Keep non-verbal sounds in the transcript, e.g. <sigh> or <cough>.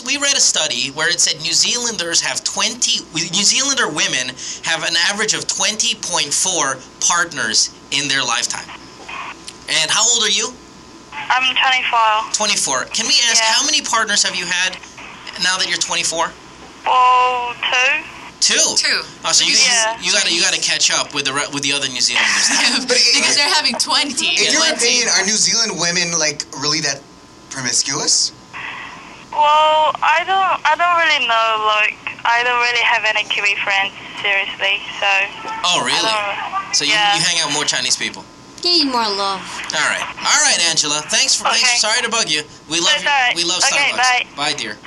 we we read a study where it said New Zealanders have 20 New Zealander women have an average of 20.4 partners in their lifetime. And how old are you? I'm 24. 24. Can we ask Yeah. how many partners have you had now that you're 24? Oh, two. Two. Two. Oh, so you, Yeah. you, you gotta you gotta catch up with the with the other New Zealanders. now. <laughs> But because they're having 20. In your 20. opinion, are New Zealand women like really that promiscuous? Well, I don't. I don't really know. Like, I don't really have any Kiwi friends. Seriously, so. oh, really? So you, yeah. you hang out with more Chinese people. Gain more love. All right, all right, Angela. Thanks for thanks. Okay. Sorry to bug you. We love That's all right. we love Okay, Starbucks. bye. bye, dear.